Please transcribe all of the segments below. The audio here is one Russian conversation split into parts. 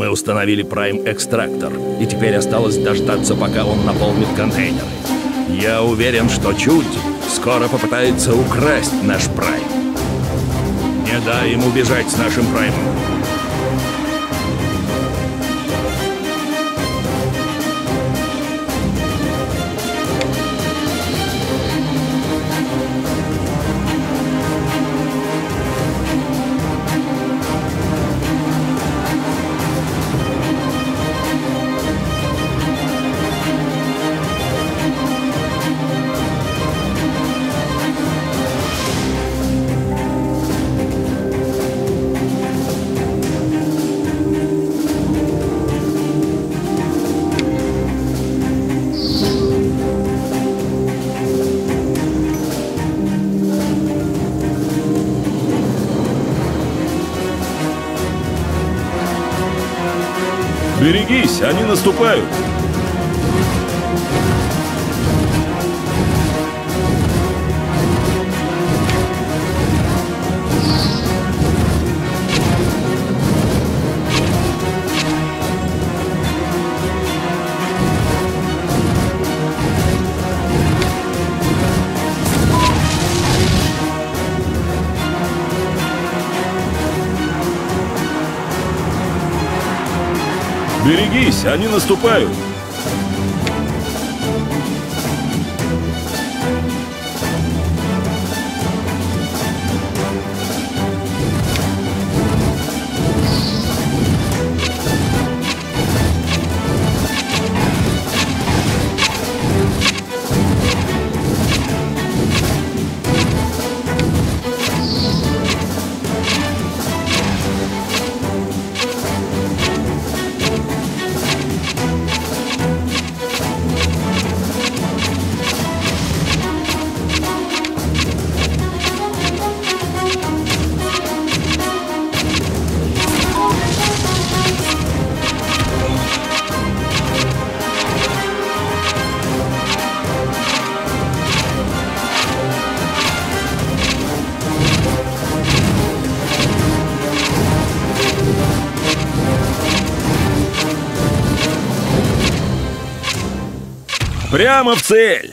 Мы установили Прайм-экстрактор, и теперь осталось дождаться, пока он наполнит контейнеры. Я уверен, что Чуть скоро попытается украсть наш Прайм. Не дай ему бежать с нашим Праймом. Они наступают. Берегись, они наступают. Прямо в цель!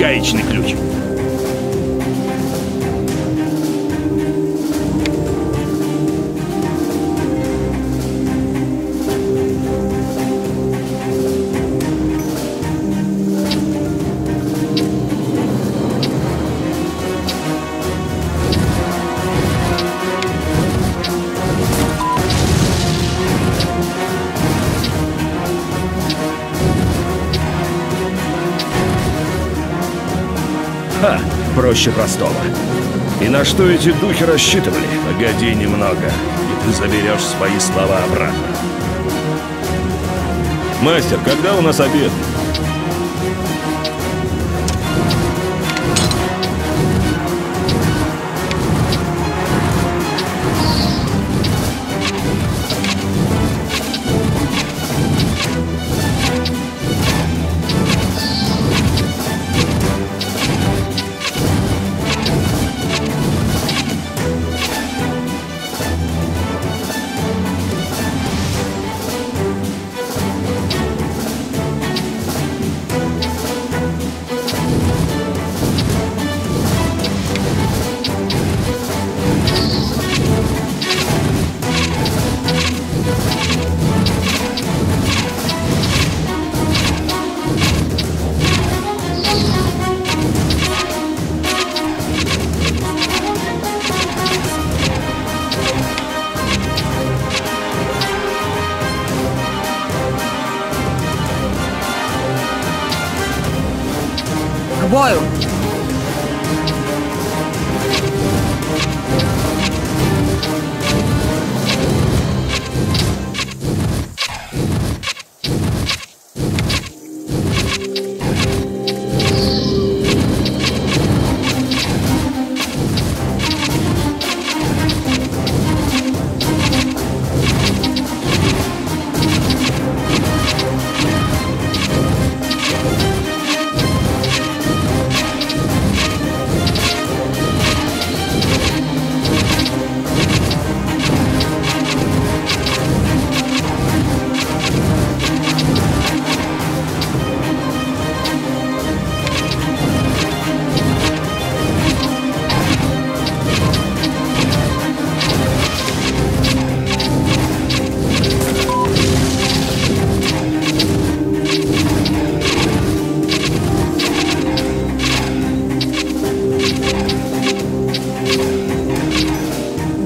Гаечный проще простого. И на что эти духи рассчитывали? Погоди немного, и ты заберешь свои слова обратно. Мастер, когда у нас обед?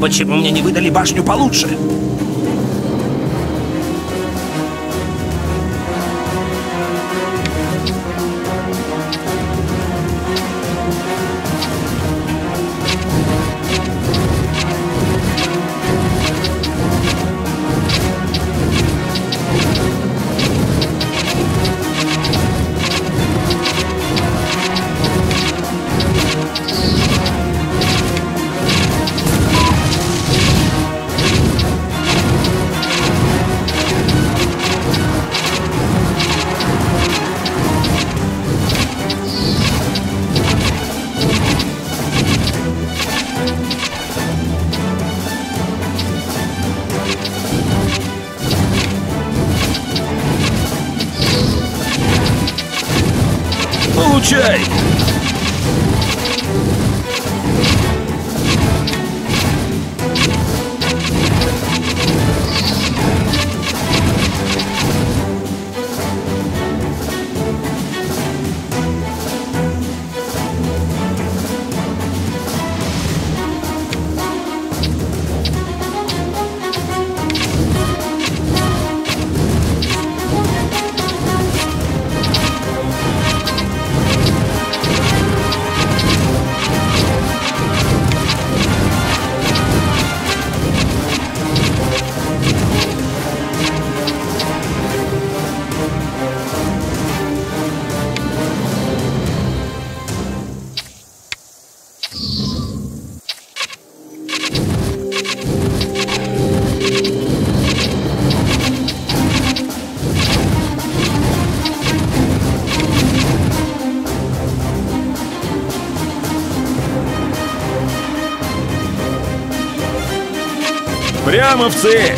Почему мне не выдали башню получше? Получай! Прямо в цель!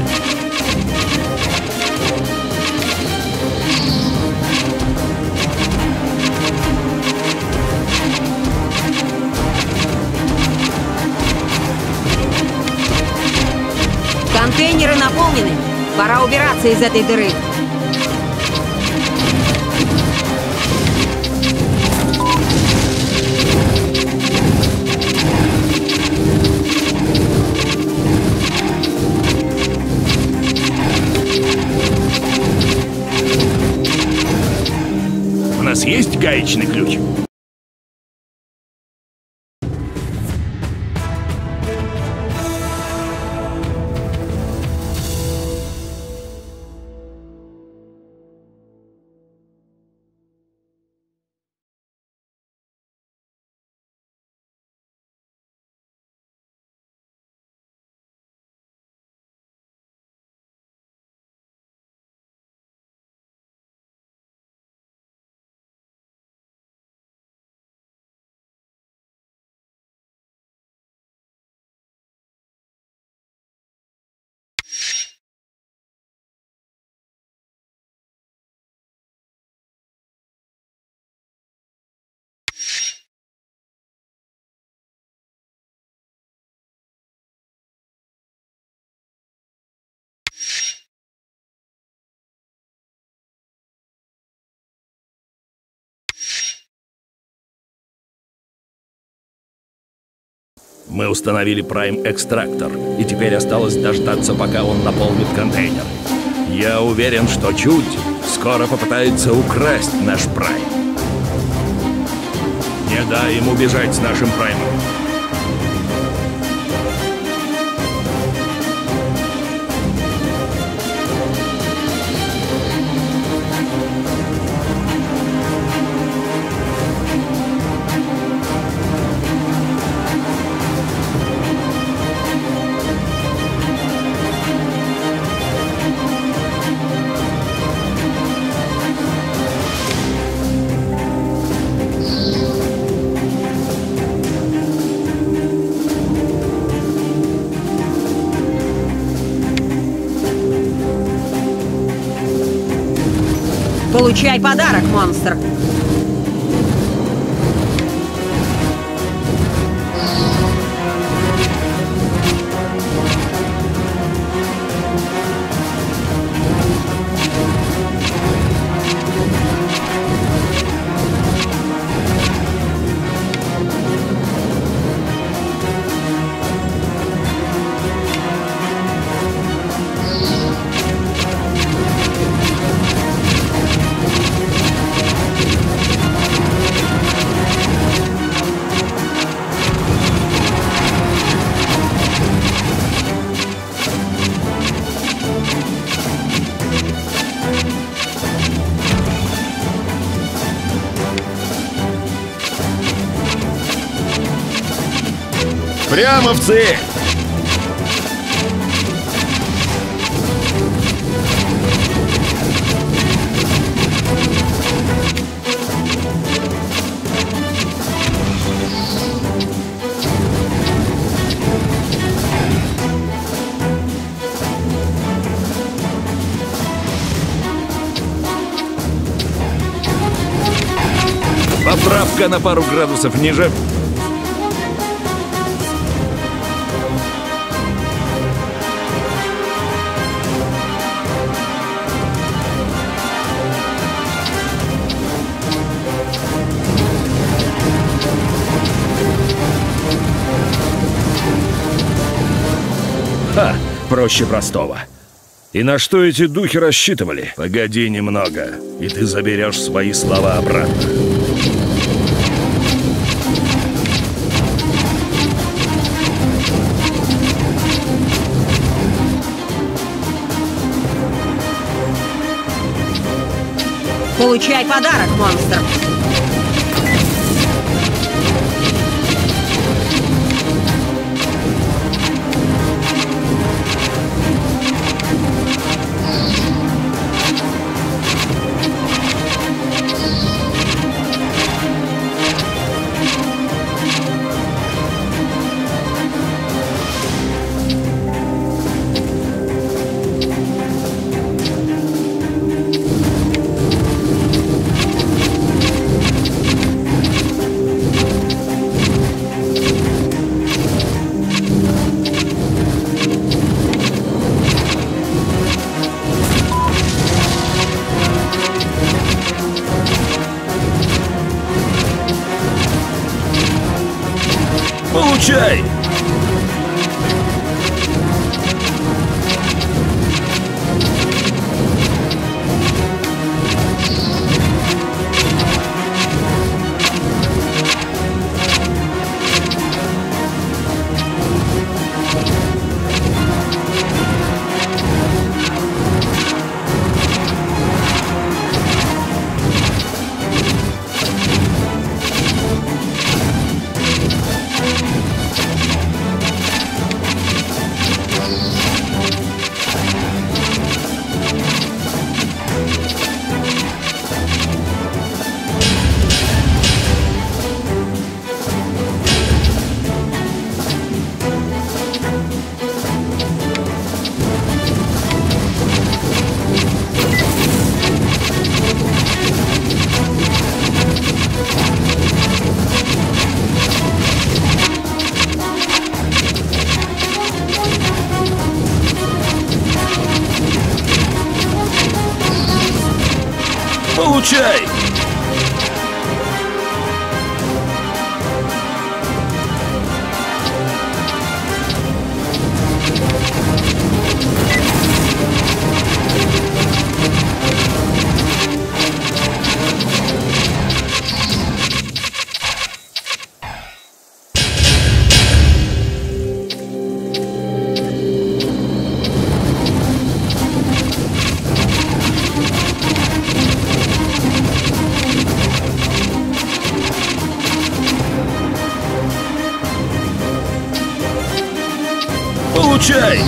Контейнеры наполнены. Пора убираться из этой дыры. У нас есть гаечный ключ? Мы установили Прайм-экстрактор, и теперь осталось дождаться, пока он наполнит контейнер. Я уверен, что Чуть скоро попытается украсть наш Прайм. Не дай им убежать с нашим праймом. Получай подарок, монстр. Прямо в цель! Поправка на пару градусов ниже. Проще простого. И на что эти духи рассчитывали? Погоди немного, и ты заберешь свои слова обратно. Получай подарок, монстр. Получай! Встречай!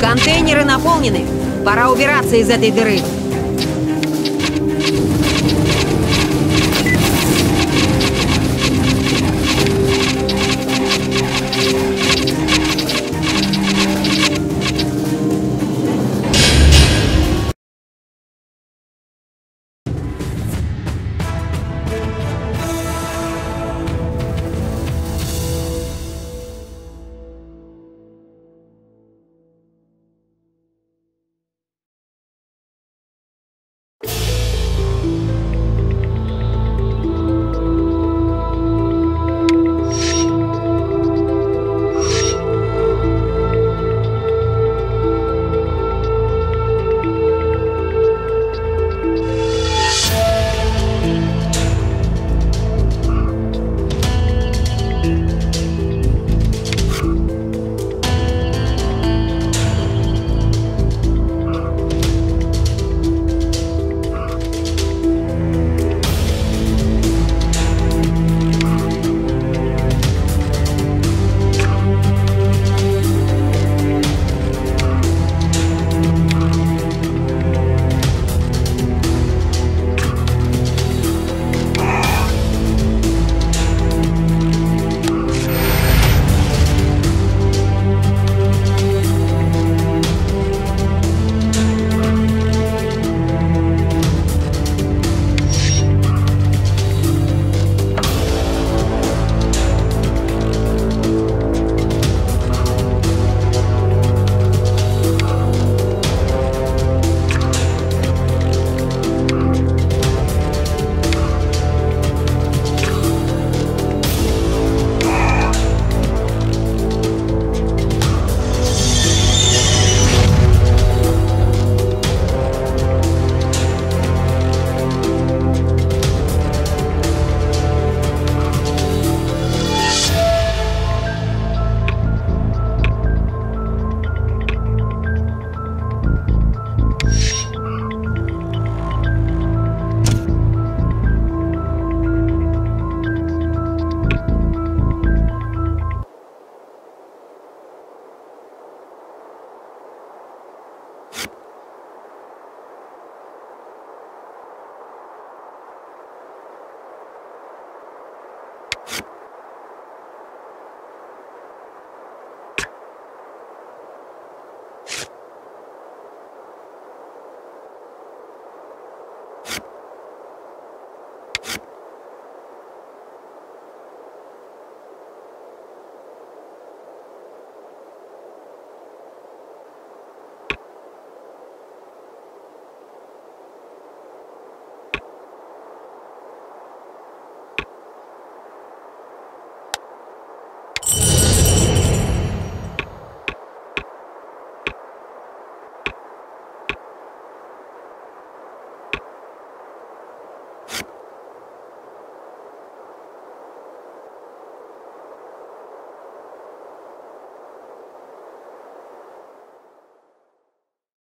Контейнеры наполнены. Пора убираться из этой дыры.